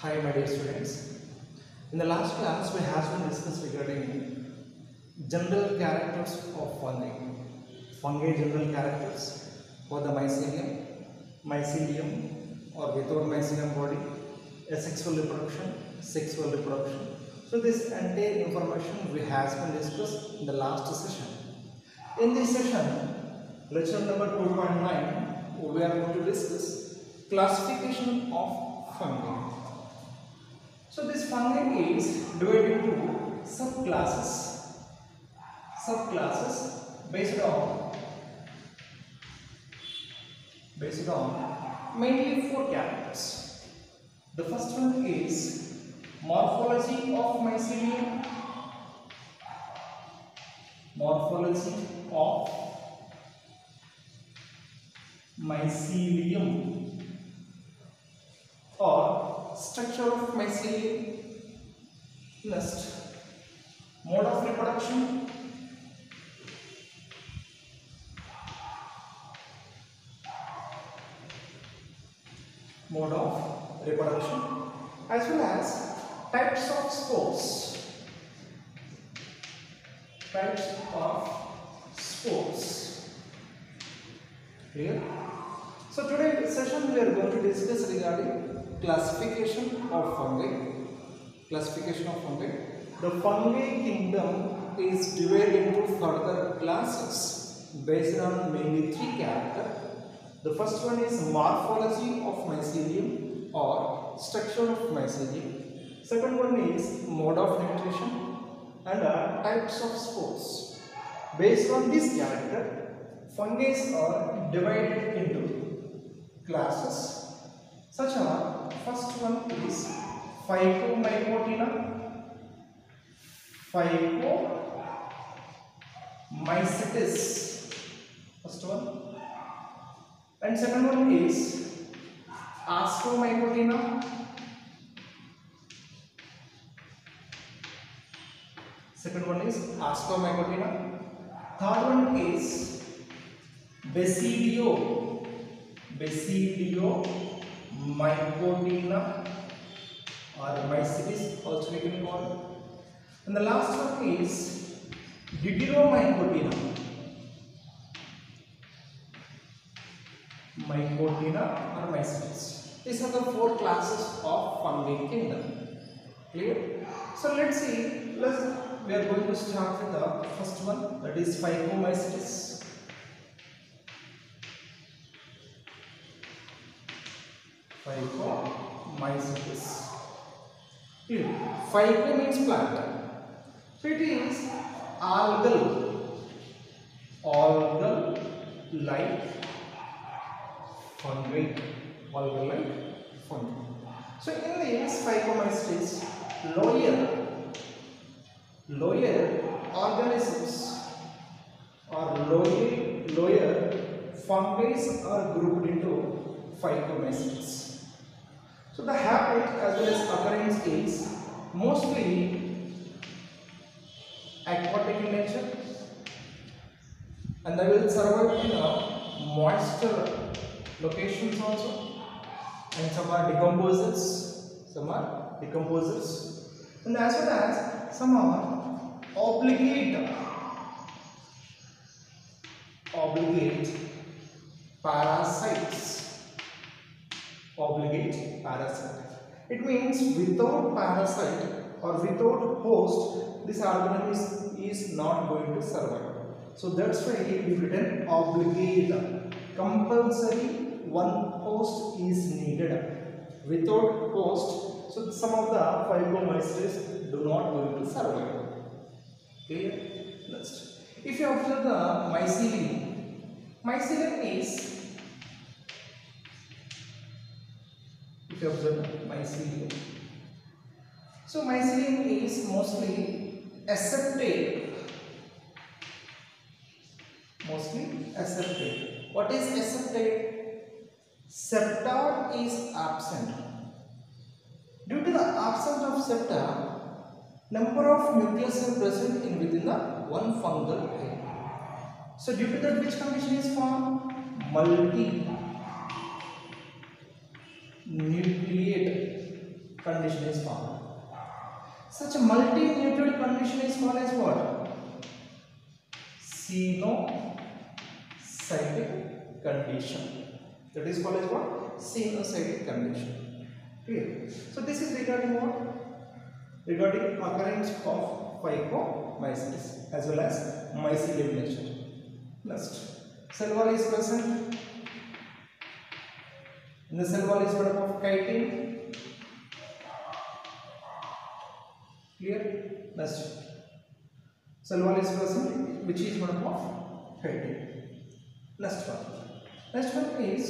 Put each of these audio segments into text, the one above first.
Hi my dear students. In the last class we have been discussed regarding general characters of fungi. Fungi general characters for the mycelium, mycelium or without mycelium body, asexual reproduction, sexual reproduction. So this entire information we has been discussed in the last session. In this session, lecture number 2.9, we are going to discuss classification of fungi. So this fungi is divided into subclasses. Subclasses based on based on mainly four characters. The first one is morphology of mycelium. Morphology of mycelium or structure of mycelium. Next, mode of reproduction. Mode of reproduction as well as types of spores. Types of spores. Clear? So today session we are going to discuss regarding classification of fungi. Classification of fungi. The fungi kingdom is divided into further classes based on mainly three characters. The first one is morphology of mycelium or structure of mycelium. Second one is mode of nutrition and uh, types of spores. Based on this character, fungi are divided into classes such as first one is Phycomycotina, Phycomycetes, first one, and second one is Astromycotina, second one is Astromycotina, third one is Basidio, Basidio mycotina or mycetes also we can call. And the last one is Deuteromycotina mycotina or mycetes these are the four classes of fungi kingdom. Clear? So let's see. Let's we are going to start with the first one that is Phycomycetes Here, Phyco means plant. So it is algal, algal like fungi, algal like fungi. So in this Phycomycetes, lower, lower organisms or lower, lower fungi are grouped into Phycomycetes. So the habit as well as occurrence is mostly aquatic in nature. And they will survive in a moisture locations also. And some are decomposers, some are decomposers. And as well as some are obligate obligate parasites obligate parasite. It means without parasite or without host, this organism is, is not going to survive. So that's why it is written obligate. Compulsory one host is needed. Without host, so some of the Phycomycetes do not going to survive. Clear? Next. If you observe the mycelium, mycelium is if you observe mycelium. So mycelium is mostly aseptate. Mostly aseptate. What is aseptate? Septa is absent. Due to the absence of septa, number of nucleus are present in within the one fungal head. So due to that which condition is formed? Multi nucleate condition is formed. Such a multi-nucleotide condition is called as what? Xenocytic condition. That is called as what? Xenocytic condition. Clear? So this is regarding what? Regarding occurrence of phycomycetes as well as mycelium nature. Next, cell wall is present. The cell wall is made up of chitin. Clear? Next, cell wall is present, which is made up of chitin. Next one. Next one is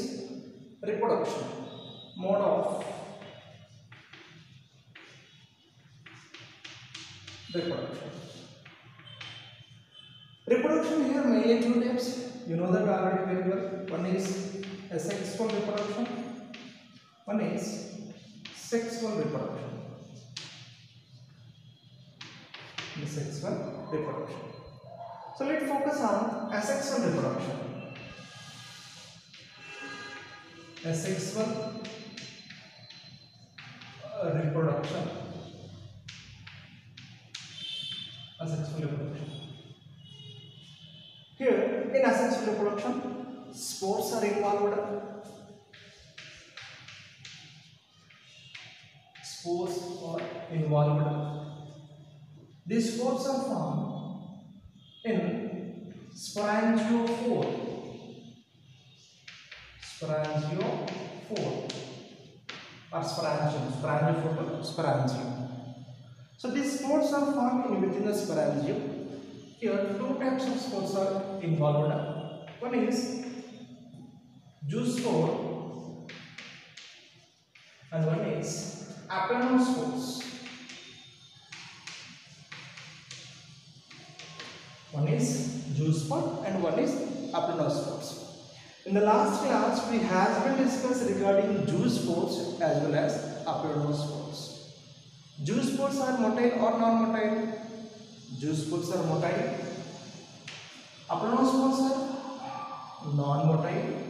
reproduction. Mode of reproduction. Reproduction here mainly two types. You know that already very well. One is asexual reproduction. One is sexual reproduction. The sexual reproduction. So let's focus on asexual reproduction. Asexual uh, reproduction. Asexual reproduction. Here, in asexual reproduction, spores are involved. Involved. These spores are found in sporangiophore. Sporangiophore or sporangium. Sporangiophore sporangium. So these spores are found in within the sporangium. Here, two types of spores are involved. One is zoospore and one is aplanospores. One is zoospore and one is aplanospores. In the last class, we have been discussed regarding juice as well as aplanospores. Juice spores are motile or non-motile? Juice are motile. Aplanospores are non-motile.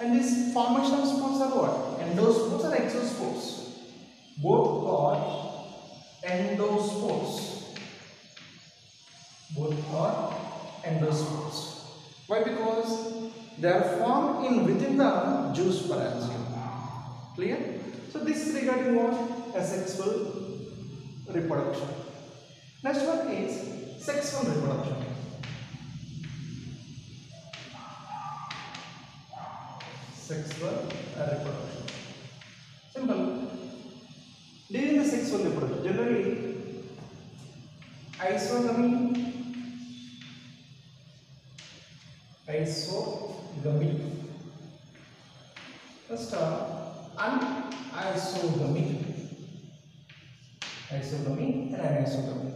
And these formation of spores are what? Endospores or exospores? Both are endospores. Both are endospores. Why? Because they are formed in within the zoosporangium. Clear? So this is regarding what? Asexual reproduction. Next one is sexual reproduction. Sexual reproduction. Simple. During the sexual reproduction, generally isogamy, isogamy. First, anisogamy. Isogamy and anisogamy.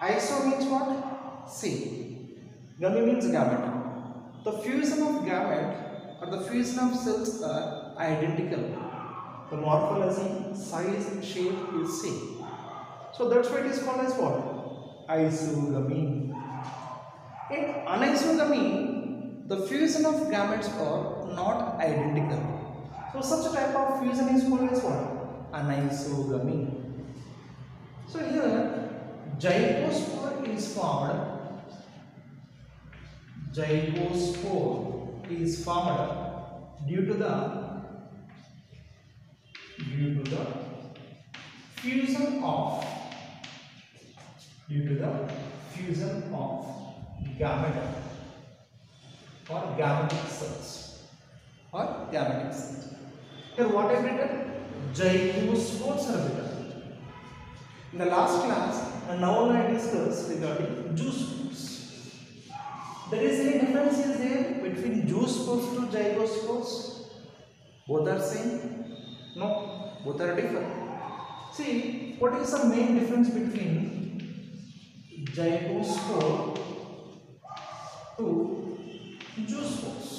Iso means what? See. Gamy means gamete. The fusion of gamete or the fusion of cells are identical. The morphology, size, shape is same. So that's why it is called as what? Isogamy. In anisogamy, the fusion of gametes are not identical. So such a type of fusion is called as what? Anisogamy. So here, zygospore is formed. Zygospore is formed due to the due to the fusion of due to the fusion of gamete or gametic cells or gametic cells. Here what I written? Zygospores are written. In the last class, and now I discuss regarding juice spores. There is any difference is there between juice spores to zygospores? Both are same? No, both are different. See, what is the main difference between zygospore to juice spores?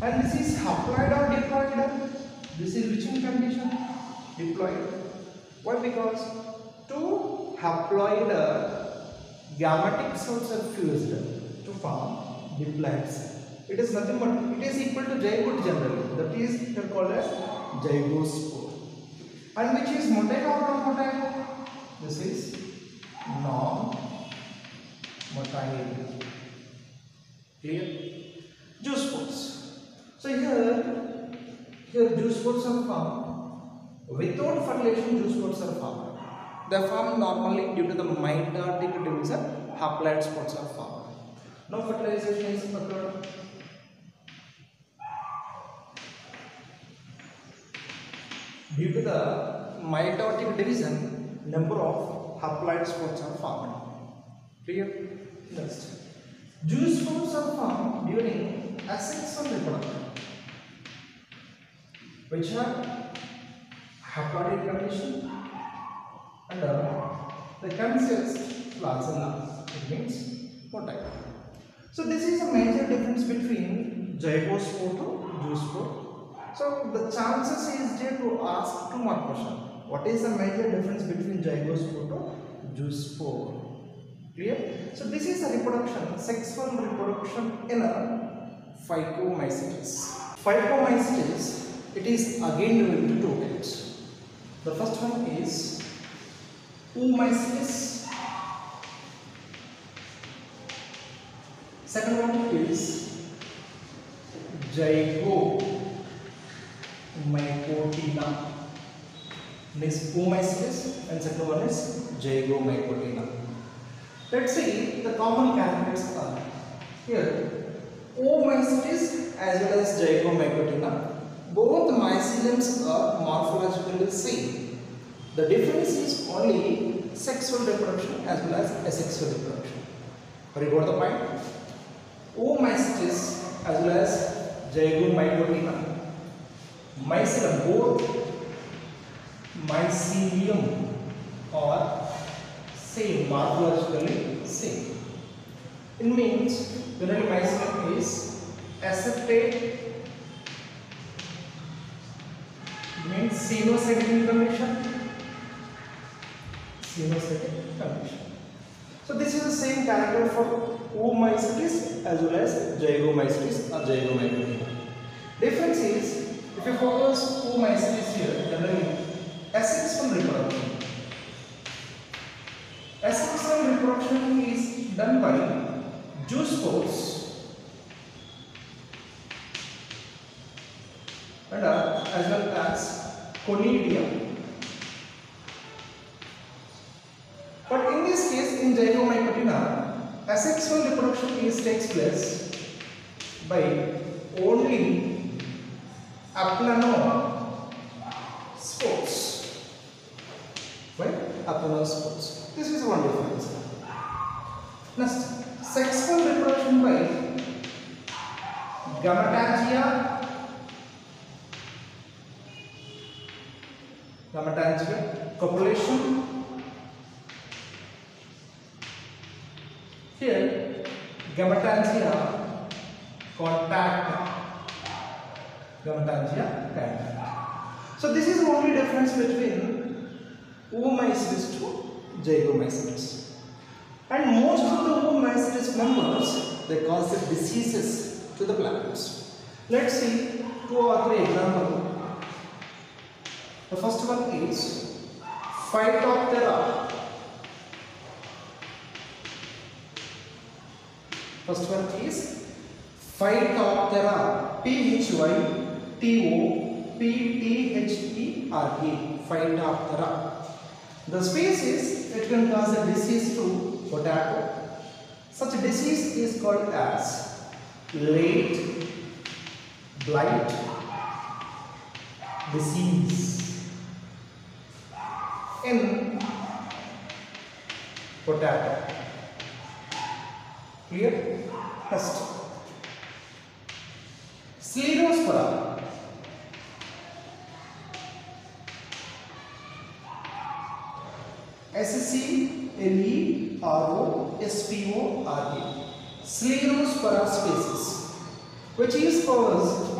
And this is haploid or diploid? This is which condition? Diploid. Why? Because two haploid cells are fused to form diploid. It is nothing but it is equal to zygote generally. That is called as zygospore. And which is motile or non-motile? This is non-motile. Clear? Zoospores. So here, here zoospores are formed. Without fertilization, zoospores are formed. They are formed normally due to the mitotic division. Haploid spores are formed. No fertilization is occurred. Due to the mitotic division, number of haploid spores are formed. Clear? Next. Zoospores are formed during asexual reproduction, which are haploid condition and uh, the consists flagella. It means motile. So this is a major difference between zygospore to zoospore. So the chances is there to ask two more questions. What is the major difference between zygospore to zoospore? Clear? So this is a reproduction, sexual reproduction in a Phycomycetes. Phycomycetes, it is again divided into two types. The first one is Oomycetes. Second one is Zygomycotina. Next Oomycetes and second one is Zygomycotina. Let's see the common characters are here Oomycetes as well as Zygomycotina. Both the myceliums are morphologically same. The difference is only sexual reproduction as well as asexual reproduction. Have you got the point? Oomycetes as well as Zygomycotina. Mycelium, both mycelium are same, morphologically same. It means generally mycelium is aseptate means sinusoidal condition. Sinusoidal condition. So this is the same character for Oomycetes as well as Zygomycetes or Zygomycotina. Difference is if you focus Oomycetes here, generally asexual reproduction. Asexual reproduction is done by zoospores and uh, as well as conidium. But in this case, in Zygomycotina, asexual reproduction is takes place by only aplanospores. Right? Aplanospores. This is one difference. Next, sexual reproduction by gametangia gametangia copulation. Here gametangia contact. Gametangia contact so this is the only difference between oomycetes to zygomycetes and most of the oomycetes members they cause the diseases to the plants let's see two or three examples the first one is Phytophthora. First one is Phytophthora. P H Y T O P T H E R A. Phytophthora. The species it can cause a disease to potato. Such a disease is called as late blight disease in potato. Clear? Test. Sclerospora. S C L E R O S P O R A. Sclerospora species, which is caused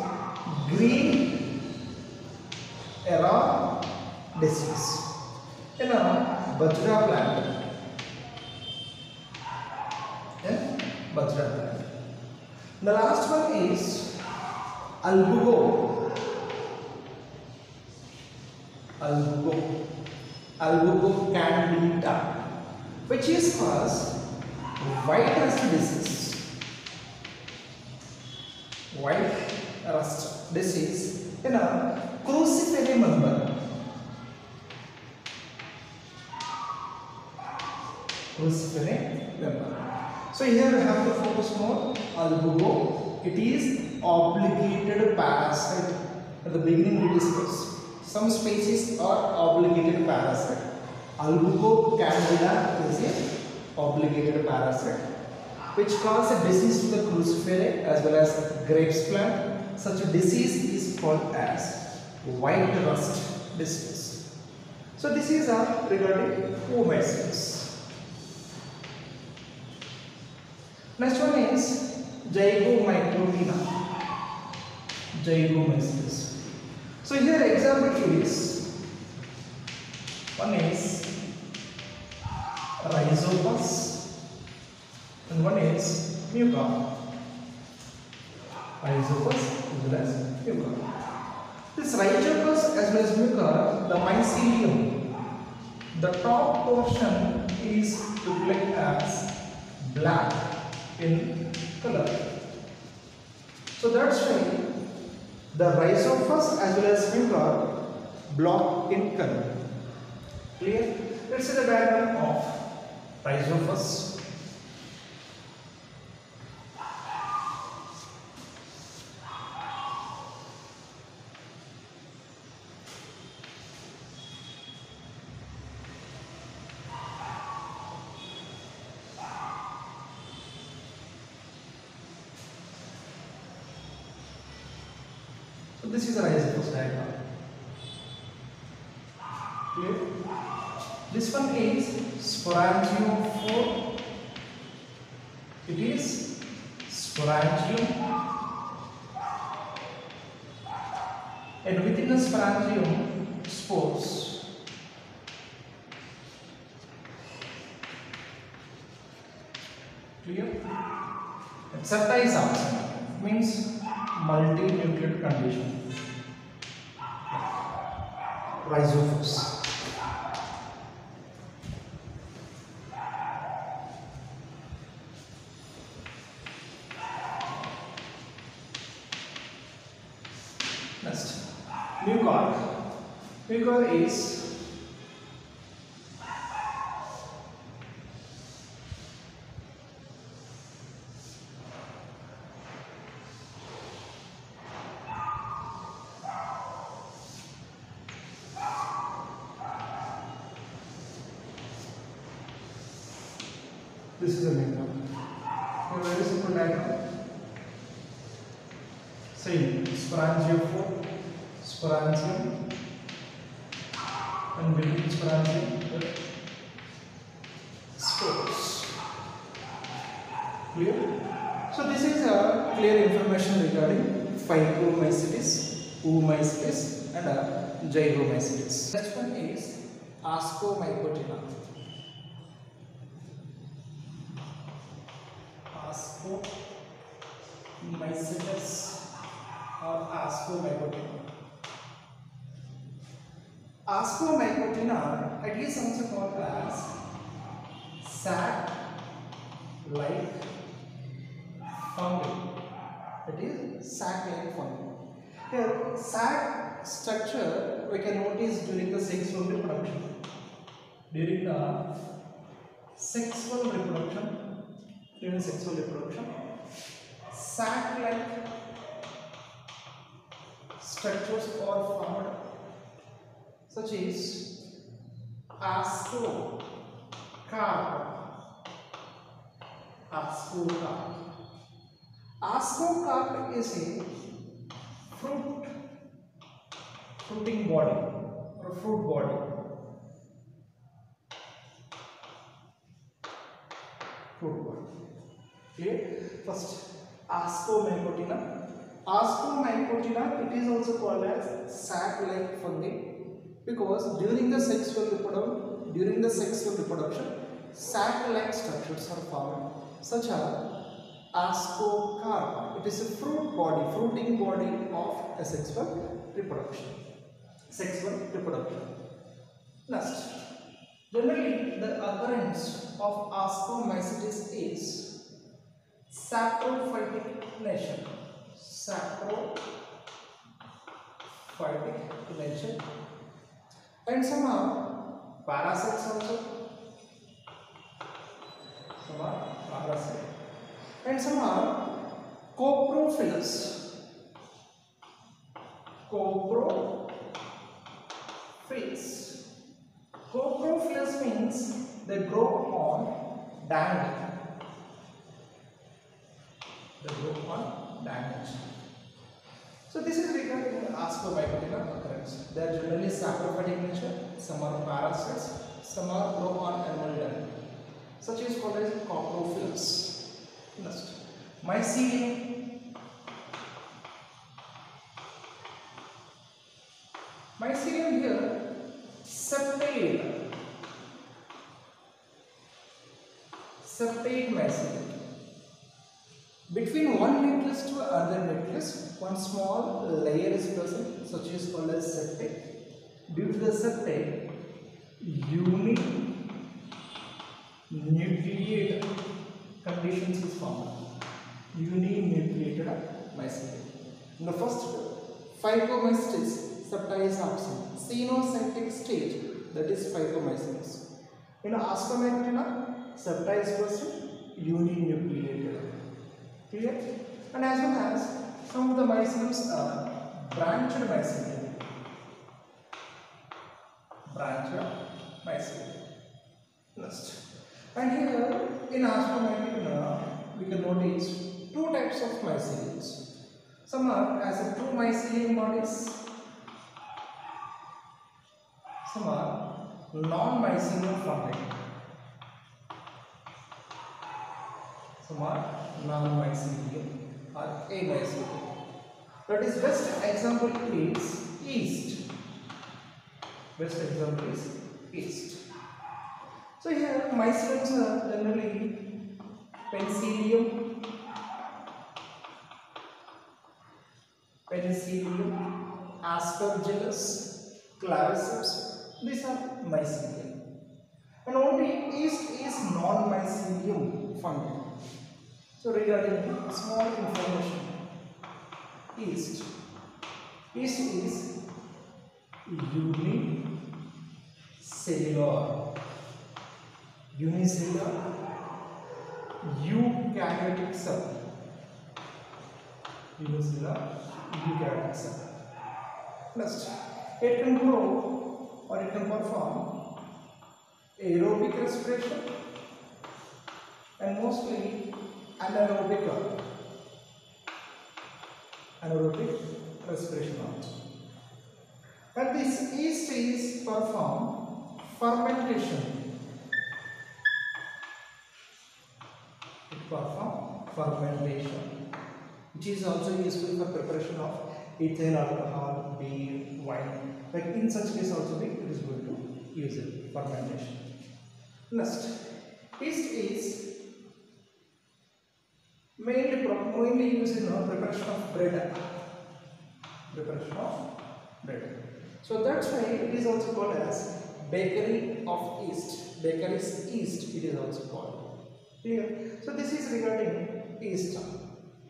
green era disease. A bajra plant. In bajra plant. The last one is albugo. Albugo. Albugo candida, which is caused white rust disease. White rust disease in a cruciferum member. Cruciferum member. So here we have to focus more albugo. It is obligated parasite. At the beginning we discussed some species are obligated parasite. Albugo candida is a obligated parasite which causes a disease to the cruciferae as well as grapes plant. Such a disease is called as white rust disease. So this is our regarding oomycetes. Next one is Zygomycotina. Zygomycetes. So here example is one is Rhizopus and one is Mucor. Rhizopus as well as. This Rhizopus as well as the mycelium, the top portion is look like as black in color. So that's why the rhizopus as well as mucor block in color. Clear? Let's see the diagram of rhizopus. Is the rhizopus diagram. Clear? This one is sporangiophore. It is sporangium. And within the sporangium, spores. Clear? And septa is absent. Mucor is Next one is Ascomycotina. Ascomycetes or Ascomycotina. Ascomycotina, it is also called as sac-like fungi. It is sac-like fungi. Here, sac structure we can notice during the sexual reproduction. During the sexual reproduction, during sexual reproduction, sac-like structures are formed such as ascocarp, ascocarp. Ascocarp is a fruit, fruiting body or fruit body. fruit body. Okay, first Ascomycotina. Ascomycotina, it is also called as sac-like fungi because during the sexual reproduction, during the sexual reproduction, sac-like structures are formed, such as ascocarp. It is a fruit body, fruiting body of a sexual reproduction. Sexual reproduction. Next, generally the occurrence of ascomycetes is saprophytic. Saprophytic. And some are parasites also. Some are. And some are coprophilous. Coprophilous. Coprophilous means they grow on damage. They grow on damage. So this is regarding ascomycotina occurrence. They are generally saprophytic nature. Some are parasites. Some are grow on animal damage. Such is called as coprophilous. Next, mycelium. Mycelium here, septate. Septate mycelium. Between one nucleus to another nucleus, one small layer is present, such is called as septate. Due to the septate, uninucleated conditions is formed. Uninucleated mycelium. In the first phycomycetes, septa is absent. Cenocentric stage, that is phycomycetes. In Ascomycotina, septa is present, uninucleated. Clear? And as well as some of the myceliums are branched mycelium. Branched mycelium. Next. And here in Ascomycotina, we can notice two types of myceliums. Some are as a two mycelium bodies. Some are non-mycelium fungi. Some are non-mycelium or amycelium. That is best example is yeast. Best example is yeast. So here myceliums are generally penicillium, penicillium, aspergillus, claviceps. These are mycelium. And only yeast is non-mycelium fungi. So regarding small information, yeast. Yeast is unicellular. Unicellular eukaryotic cell. Unicellular eukaryotic cell. Next, it can grow or it can perform aerobic respiration and mostly anaerobic anaerobic respiration also. And this yeast is perform fermentation. It perform fermentation, which is also useful for preparation of ethyl alcohol, beer, wine. Like in such case also we it is going to use it for fermentation. Next, yeast is mainly mainly used in uh, preparation of bread. Preparation of bread. So that's why it is also called as bakery of yeast. Bakery's yeast it is also called. Clear? So this is regarding yeast.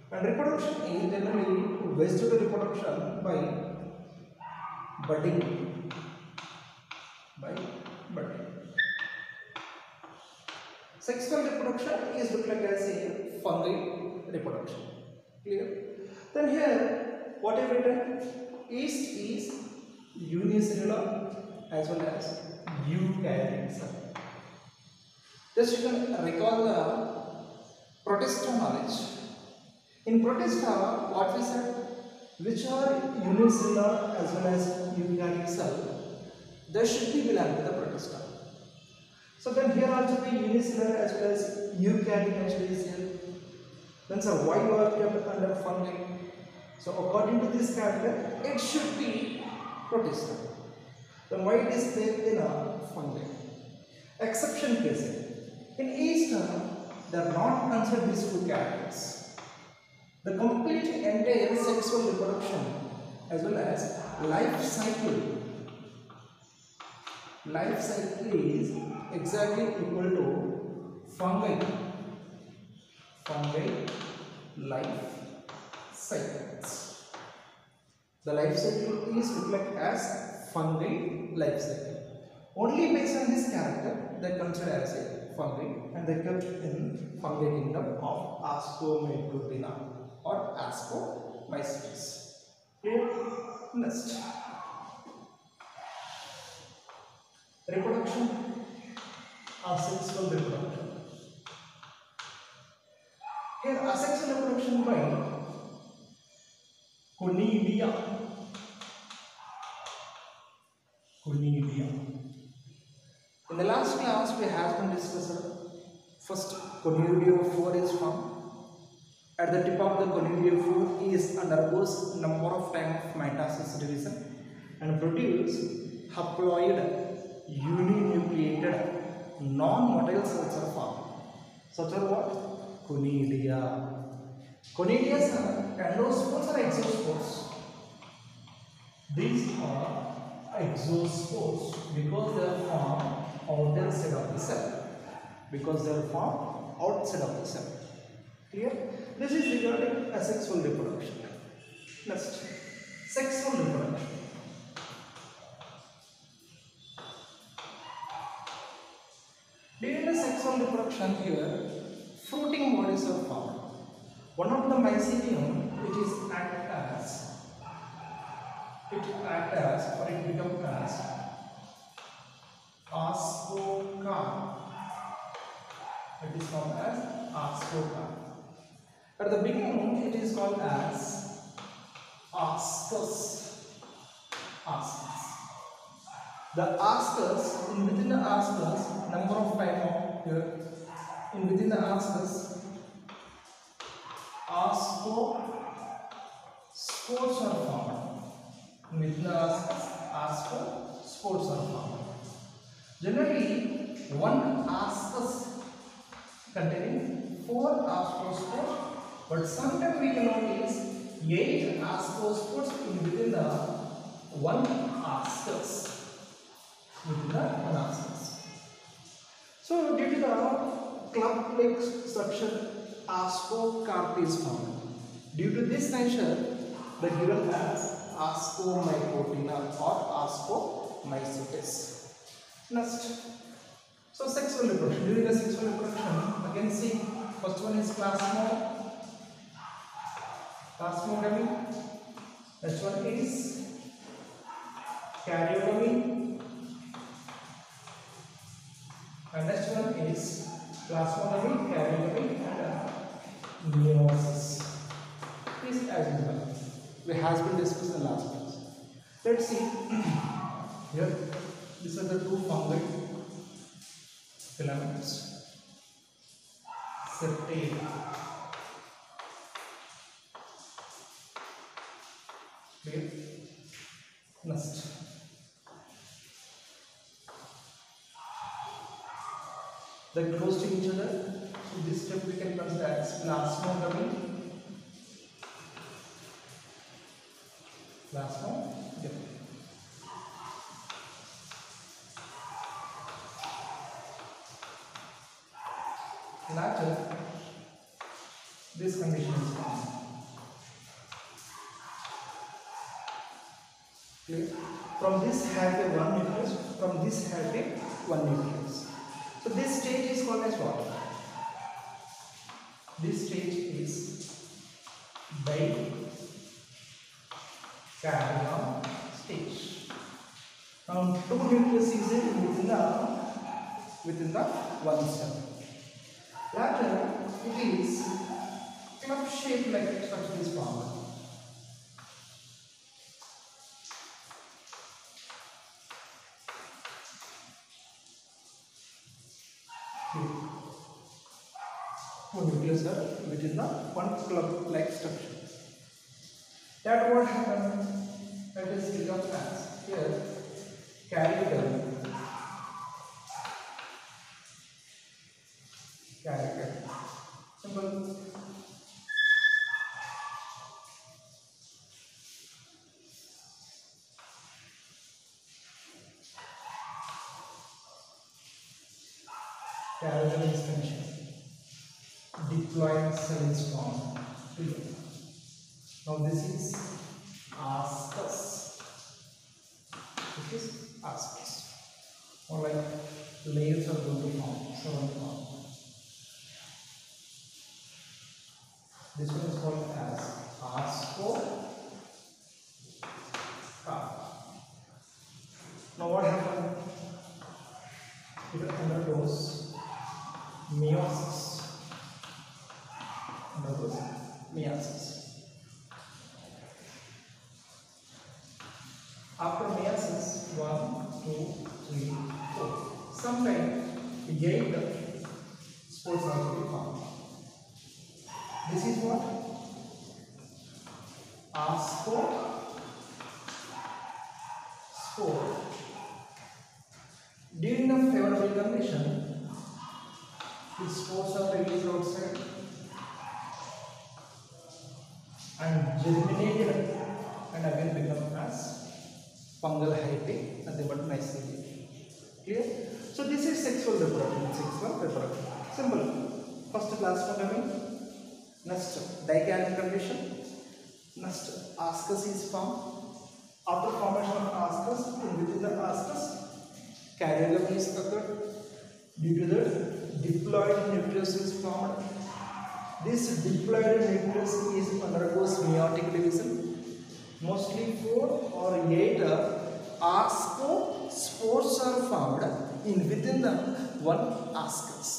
And reproduction is generally vegetable reproduction by budding. By budding. Sexual reproduction is looked like as a fungi reproduction. Clear? Then here, what I've done? Yeast is unicellular as well as eukaryotic cell. Just you can recall the protista knowledge. In protista, what we said, which are unicellular as well as eukaryotic cell, they should be belong to the protista. So then here also the unicellular as well as eukaryote is here. Then sir, why you are kept under fungi? So according to this character, it should be protista. Then why it is there in a fungi? Exception case. In Eastern, they are not considered these two characters. The complete entire sexual reproduction as well as life cycle. Life cycle is exactly equal to fungi. Fungi life cycles. The life cycle is reflected as fungi life cycle. Only based on this character, they consider as a fungi and they kept in fungi kingdom of Ascomycotina or Ascomycetes. Clear? Next. Reproduction asexual reproduction. Here asexual reproduction by Conidia. Conidia. In the last class we have been discussed first conidiophore is formed. At the tip of the conidiophore is undergoes number of time of mitosis division and produce haploid uninucleated non-motile cells formed. Such are what? Conidia. Conidia are endospores or exospores? These are exospores because they are formed outside of the cell. Because they are formed outside of the cell. Clear? This is regarding asexual reproduction. Next, sexual reproduction. During the sexual reproduction here, fruiting bodies are formed. One of the mycelium which is act as it act as or it become as ascocarp. It is called as ascocarp. At the beginning, it is called as ascus. Ascus. The ascus, in within the ascus, number of time here, in within the ascus, asco spores are formed. In within the ascus, asco spores are formed. Generally, one ascus containing four ascospores, but sometimes we can notice eight ascospores in within the one ascus. Within the one ascus. So, due to the club-like structure, ascocarp is formed. Due to this nature, the given as ascomycotina or ascomycetes. Next. So sexual reproduction. During the sexual reproduction, again see first one is plasmod. Plasmogamy. Next one is karyogamy. And next one is plasmogamy, karyogamy, and uh, meiosis. This as usual. We has been discussed in the last class. Let's see. Here, these are the two fungi filaments. Septate. They close to each other. So this step we can consider as plasmogamy. Plasmogamy. later this condition is found. Clear? From this have a one nucleus, from this have a one nucleus. So this stage is as what? This stage. Now two nucleus is within the within the one cell. Later, it is club shaped like structure is formed. Nucleus are within the one club-like structure. That what happened? That is become as here carry Character. Simple. Character extension. Diploid cells form. Here. Now this is ascus. This is ascus. Or like layers are going to form, seven form. This one is called as asco. Now what happened? It undergoes meiosis. Undergoes meiosis. After meiosis, one, two, three, four. Sometimes spores are to be formed. This is what? Asco spore. During the favorable condition, the spores are released outside and germinated and again become as fungal nothing but mycelium. Clear? So this is sexual reproduction. Sexual reproduction. Simple. First class monogamy. Next dichoric condition. Next ascus is formed. After formation of ascus, in within the ascus, caryogamy is occurred. Due to that, diploid nucleus is formed. This diploid nucleus is undergoes meiotic division. Mostly four or eight asco spores are found in within the one ascus.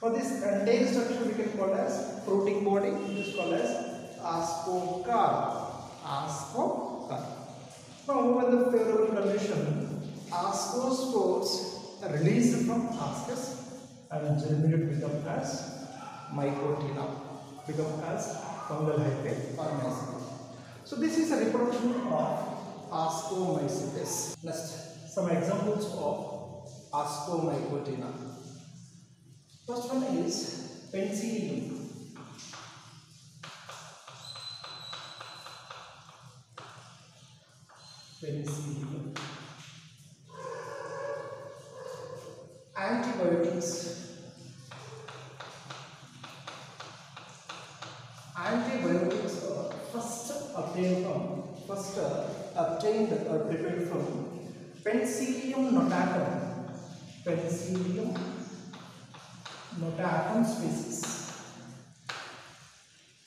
For this entire structure we can call as fruiting body. It is called as ascocarp. Ascocarp. Now, when the favorable condition, ascospores are released from ascus and germinated become as mycotina, become as fungal hyphae or. So this is a reproduction of ascomycetes. Next, some examples of ascomycotina. First one is penicillium. Penicillium. Antibiotics. Antibiotics are first obtained from first uh, obtained or prepared from Penicillium notatum. Penicillium notatum species.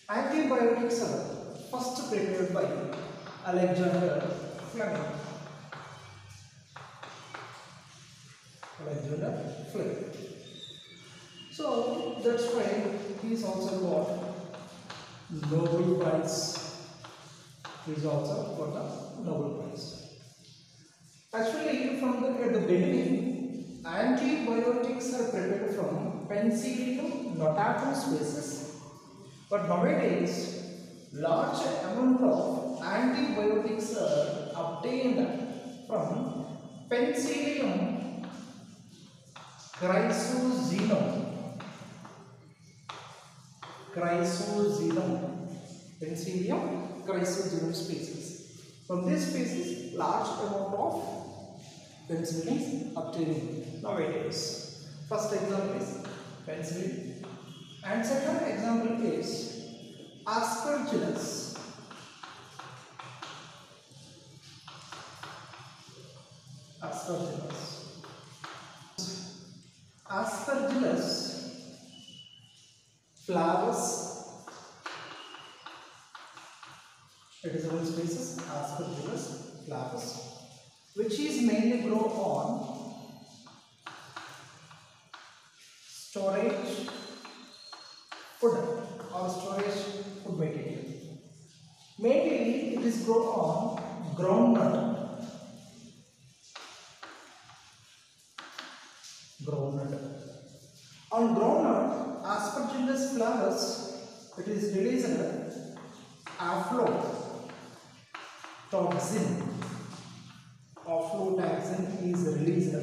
Antibiotics are first prepared by Alexander Fleming. Alexander Fleming. So that's why he is also got Nobel Prize. He is also got a Nobel Prize. Actually, from the at the beginning, antibiotics are prepared from Penicillium notatum species. But nowadays, large amount of antibiotics are obtained from Penicillium chrysogenum. Chrysogenum. Penicillium chrysogenum species. From this species, large amount of penicillin is obtained nowadays. First example is penicillin. And second example is aspergillus. Aspergillus. Aspergillus flavus. It is one species Aspergillus flavus, which is mainly grow on storage food or storage food material. Mainly it is grown on groundnut. Groundnut. On groundnut, Aspergillus flavus, it is released aflatoxin. Aflatoxin is released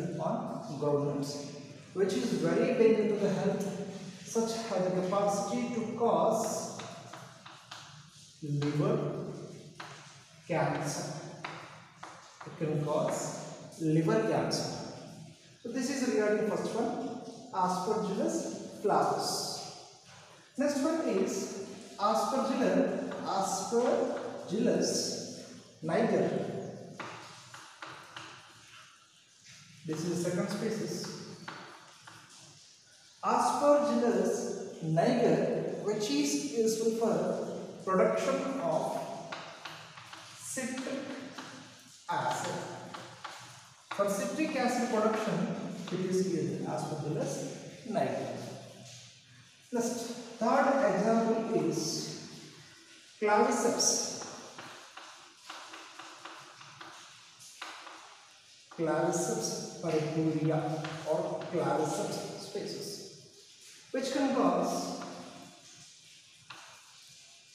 groundnuts, which is very dangerous to the health, such has the capacity to cause liver cancer. It can cause liver cancer. So this is regarding first one, Aspergillus flavus. Next one is Aspergillus, Aspergillus niger. This is the second species. Aspergillus niger, which is useful for production of citric acid. For citric acid production, it is used Aspergillus niger. Next, third example is claviceps. Claviceps purpurea or claviceps spaces, which can cause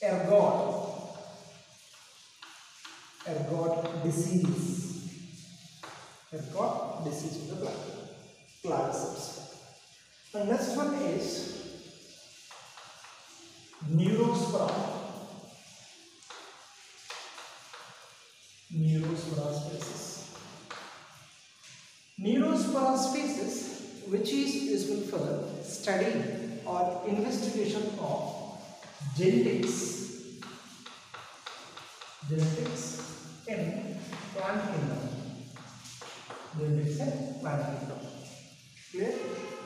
ergot, ergot disease, ergot disease of the claviceps. The next one is neurospora. Neurospora species. Neurospora species which is useful for study or investigation of genetics. Genetics in plant kingdom. Genetics in plant kingdom. Clear?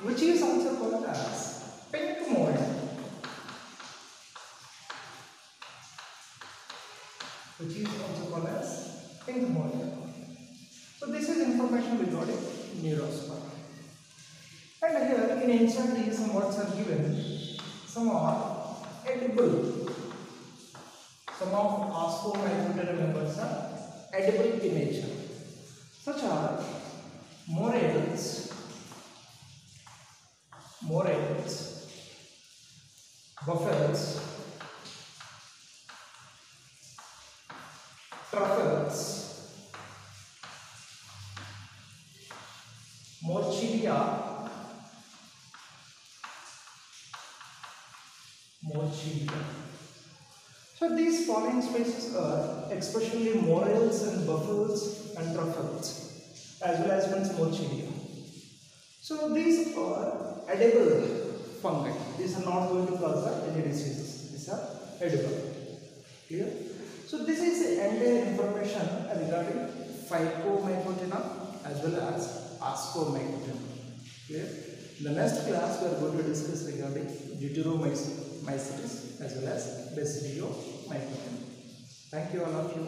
Which is also called as pink mold. which is also called as pink mold. So this is information regarding neurospora. And here in ancient days some words are given. Some are edible. Some of ascomycoterium members are edible in nature. Such are morels, morels, buffels, truffles, Morchella, Morchella. So these following species are especially morels and buffels and truffles as well as one's Morchella. So these are edible fungi. These are not going to cause any diseases. These are edible. Clear? So this is the entire information regarding Phycomycotina as well as Ascomycotina. Clear? In the next class we are going to discuss regarding Deuteromycetes as well as Basidiomycotina. Thank you all of you.